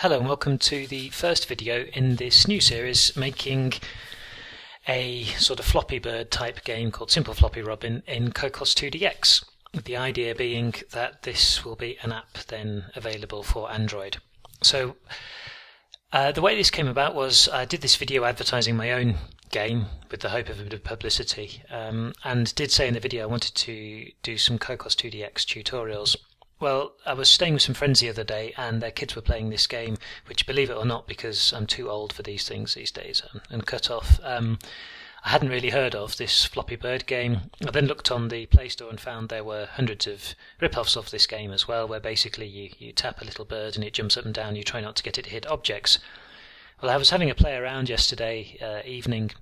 Hello and welcome to the first video in this new series making a sort of Flappy Bird type game called Simple Flappy Robin in Cocos 2DX. The idea being that this will be an app then available for Android. So uh, the way this came about was I did this video advertising my own game with the hope of a bit of publicity um, and did say in the video I wanted to do some Cocos 2DX tutorials. Well, I was staying with some friends the other day, and their kids were playing this game, which, believe it or not, because I'm too old for these things these days and, and cut off, um, I hadn't really heard of this Flappy Bird game. I then looked on the Play Store and found there were hundreds of rip-offs of this game as well, where basically you, you tap a little bird and it jumps up and down. You try not to get it to hit objects. Well, I was having a play around yesterday uh, evening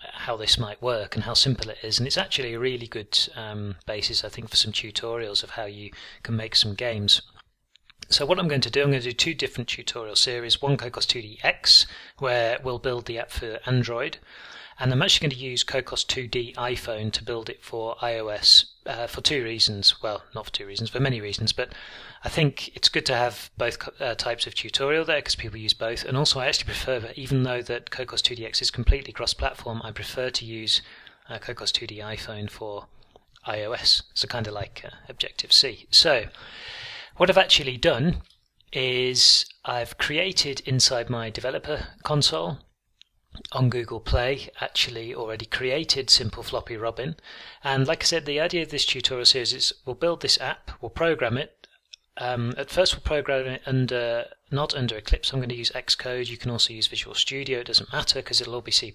how this might work and how simple it is. And it's actually a really good um, basis, I think, for some tutorials of how you can make some games. So what I'm going to do, I'm going to do two different tutorial series. One Cocos 2DX, where we'll build the app for Android, and I'm actually going to use Cocos 2D iPhone to build it for iOS uh, for two reasons. Well, not for two reasons, for many reasons, but I think it's good to have both uh, types of tutorial there because people use both. And also, I actually prefer, even though that Cocos 2DX is completely cross-platform, I prefer to use uh, Cocos 2D iPhone for iOS. So kind of like uh, Objective C. So what I've actually done is I've created inside my developer console on Google Play actually already created Simple Flappy Robin. And like I said, the idea of this tutorial series is we'll build this app, we'll program it. Um, at first, we'll program it under not under Eclipse. I'm going to use Xcode. You can also use Visual Studio. It doesn't matter because it'll all be C++.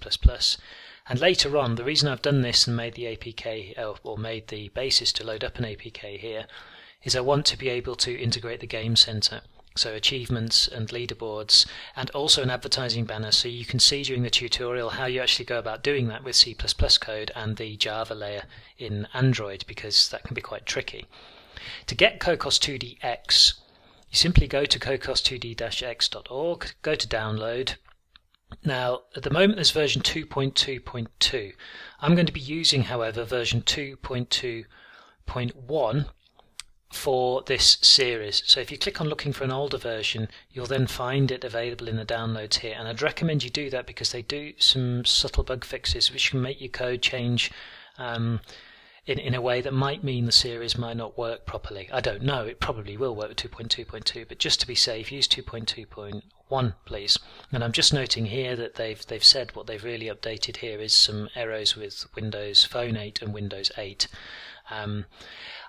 And later on, the reason I've done this and made the APK uh, or made the basis to load up an APK here is I want to be able to integrate the Game Center so achievements and leaderboards, and also an advertising banner so you can see during the tutorial how you actually go about doing that with C++ code and the Java layer in Android because that can be quite tricky. To get Cocos 2DX, you simply go to cocos2d-x.org, go to download. Now, at the moment there's version 2.2.2. I'm going to be using, however, version 2.2.1 for this series. So if you click on looking for an older version, you'll then find it available in the downloads here. And I'd recommend you do that because they do some subtle bug fixes which can make your code change um, in, in a way that might mean the series might not work properly. I don't know, it probably will work with 2.2.2, but just to be safe, use 2.2.1 please. And I'm just noting here that they've they've said what they've really updated here is some errors with Windows Phone 8 and Windows 8. Um,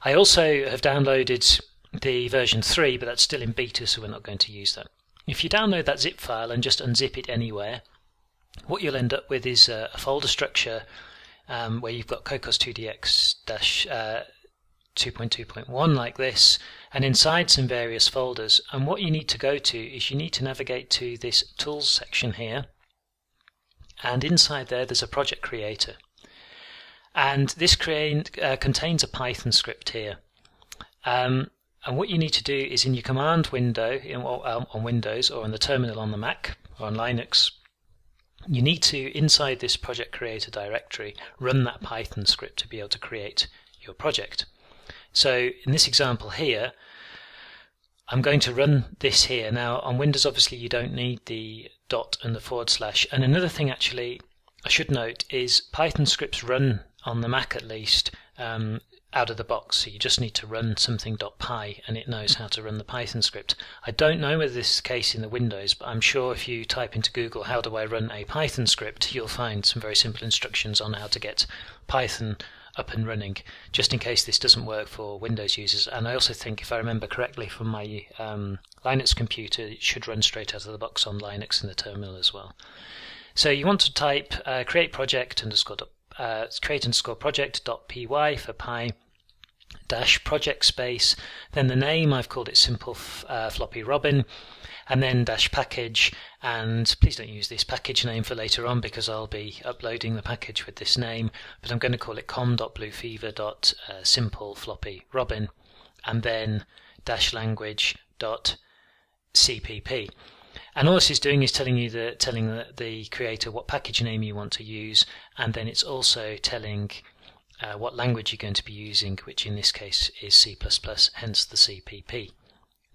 I also have downloaded the version 3, but that's still in beta, so we're not going to use that. If you download that zip file and just unzip it anywhere, what you'll end up with is a, a folder structure um, where you've got Cocos 2DX uh, 2.2.1 like this, and inside some various folders. And what you need to go to is you need to navigate to this Tools section here, and inside there there's a project creator. And this create, uh, contains a Python script here. Um, and what you need to do is in your command window in, um, on Windows or in the terminal on the Mac or on Linux, you need to, inside this project creator directory, run that Python script to be able to create your project. So in this example here, I'm going to run this here. Now on Windows obviously you don't need the dot and the forward slash. And another thing actually I should note is Python scripts run on the Mac at least, um, out of the box. So you just need to run something.py and it knows how to run the Python script. I don't know whether this is the case in the Windows, but I'm sure if you type into Google how do I run a Python script, you'll find some very simple instructions on how to get Python up and running, just in case this doesn't work for Windows users. And I also think, if I remember correctly from my um, Linux computer, it should run straight out of the box on Linux in the terminal as well. So you want to type uh, create project underscore uh, create underscore project.py for pi dash project space. Then the name, I've called it simple uh, flappy robin. And then dash package, and please don't use this package name for later on because I'll be uploading the package with this name. But I'm going to call it com.bluefever.simple flappy robin, and then dash language dot cpp. And all this is doing is telling you the telling the, the creator what package name you want to use, and then it's also telling uh, what language you're going to be using, which in this case is C++, hence the CPP.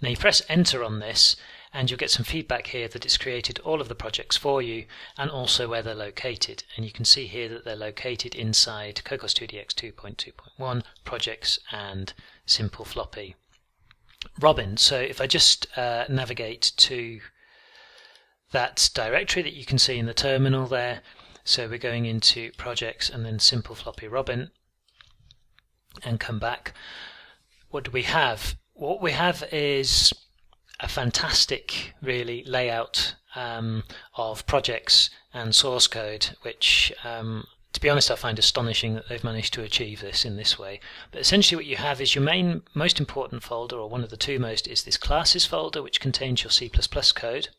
Now you press enter on this, and you'll get some feedback here that it's created all of the projects for you and also where they're located and you can see here that they're located inside Cocos 2DX 2.2.1 projects and simple flappy Robin so if I just uh, navigate to that directory that you can see in the terminal there so we're going into projects and then simple flappy Robin and come back what do we have what we have is a fantastic, really, layout um, of projects and source code, which, um, to be honest, I find astonishing that they've managed to achieve this in this way. But essentially, what you have is your main, most important folder, or one of the two most, is this classes folder, which contains your C++ code.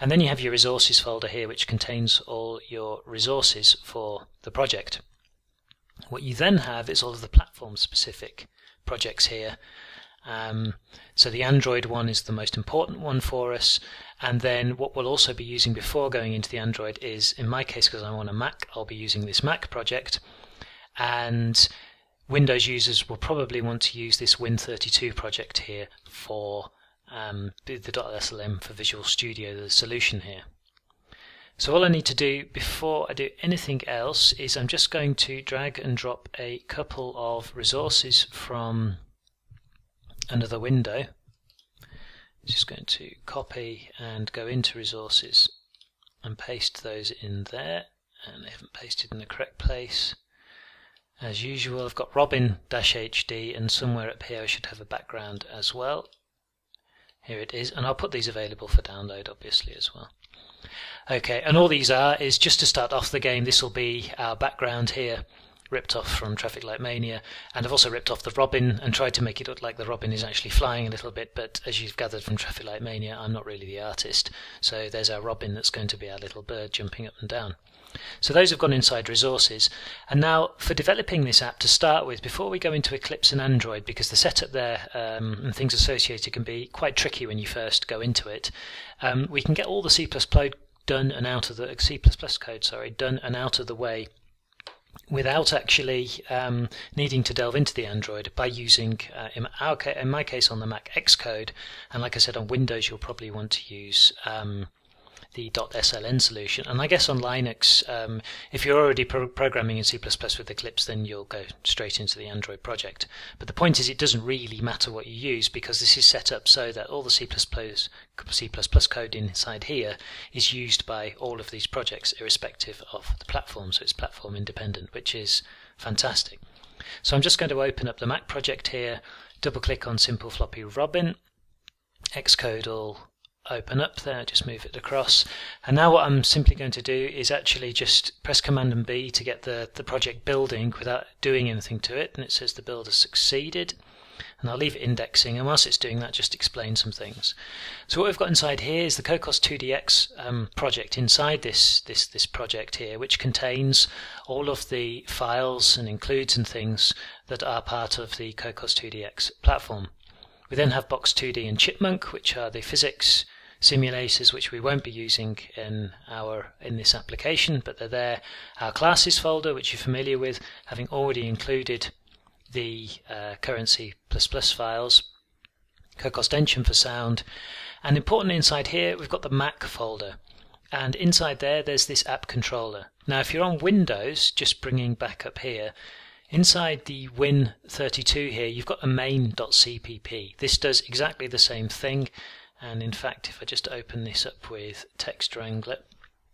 And then you have your resources folder here, which contains all your resources for the project. What you then have is all of the platform specific projects here um, so the Android one is the most important one for us. And then what we'll also be using before going into the Android is, in my case, because I'm on a Mac, I'll be using this Mac project. And Windows users will probably want to use this Win32 project here for um, the .sln for Visual Studio, the solution here. So all I need to do before I do anything else is I'm just going to drag and drop a couple of resources from another window. Just going to copy and go into resources and paste those in there and they haven't pasted in the correct place. As usual I've got Robin-HD and somewhere up here I should have a background as well. Here it is and I'll put these available for download obviously as well. Okay, and all these are is just to start off the game, this will be our background here ripped off from Traffic Light Mania, and I've also ripped off the Robin and tried to make it look like the Robin is actually flying a little bit. But as you've gathered from Traffic Light Mania, I'm not really the artist, so there's our Robin that's going to be our little bird jumping up and down. So those have gone inside resources. And now for developing this app to start with, before we go into Eclipse and Android, because the setup there um, and things associated can be quite tricky when you first go into it, um, we can get all the C++ done and out of the C++ code, sorry, done and out of the way without actually um, needing to delve into the Android by using, uh, in, our, in my case, on the Mac Xcode, and like I said, on Windows, you'll probably want to use um, the .sln solution. And I guess on Linux, um, if you're already pro- programming in C++ with Eclipse, then you'll go straight into the Android project. But the point is, it doesn't really matter what you use because this is set up so that all the C++ C++ code inside here is used by all of these projects, irrespective of the platform. So it's platform independent, which is fantastic. So I'm just going to open up the Mac project here, double click on Simple Flappy Robin. Xcode will open up there, just move it across. And now what I'm simply going to do is actually just press Command and B to get the, the project building without doing anything to it. And it says the build has succeeded. And I'll leave it indexing, and whilst it's doing that, just explain some things. So what we've got inside here is the Cocos 2DX um, project inside this, this, this project here, which contains all of the files and includes and things that are part of the Cocos 2DX platform. We then have Box2D and Chipmunk, which are the physics simulators which we won't be using in our in this application, but they're there. Our classes folder, which you're familiar with, having already included the uh, currency plus plus files, Cocos for sound, and importantly inside here we've got the Mac folder. And inside there, there's this app controller. Now, if you're on Windows, just bringing back up here, Inside the Win32 here, you've got a main.cpp. This does exactly the same thing, and in fact, if I just open this up with Text Wrangler,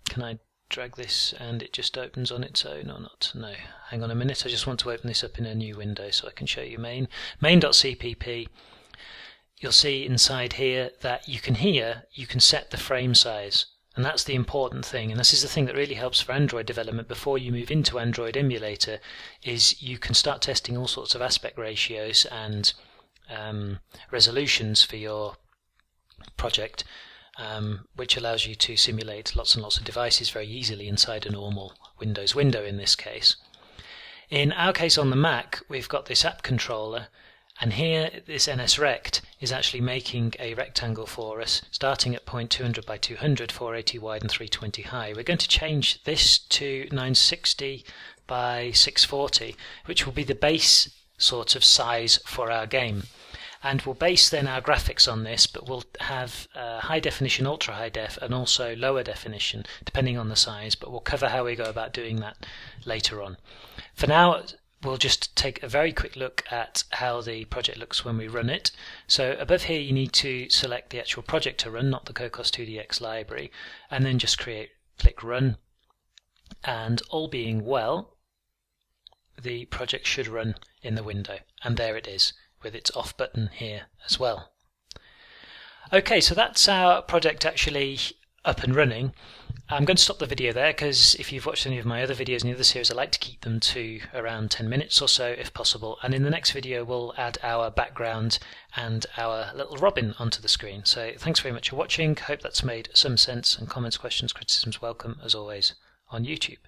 can I drag this and it just opens on its own or not? No. Hang on a minute, I just want to open this up in a new window so I can show you main. Main.cpp, you'll see inside here that you can here, you can set the frame size. And that's the important thing. And this is the thing that really helps for Android development before you move into Android emulator is you can start testing all sorts of aspect ratios and um, resolutions for your project, um, which allows you to simulate lots and lots of devices very easily inside a normal Windows window in this case. In our case on the Mac, we've got this app controller and here, this NSRect is actually making a rectangle for us, starting at point 200 by 200, 480 wide and 320 high. We're going to change this to 960 by 640, which will be the base sort of size for our game. And we'll base then our graphics on this, but we'll have uh, high definition, ultra high def, and also lower definition, depending on the size, but we'll cover how we go about doing that later on. For now, we'll just take a very quick look at how the project looks when we run it. So above here you need to select the actual project to run, not the Cocos 2DX library, and then just create, click run, and all being well, the project should run in the window, and there it is with its off button here as well. Okay, so that's our project actually up and running. I'm going to stop the video there because if you've watched any of my other videos in the other series, I like to keep them to around 10 minutes or so if possible. And in the next video, we'll add our background and our little robin onto the screen. So thanks very much for watching. Hope that's made some sense and comments, questions, criticisms welcome as always on YouTube.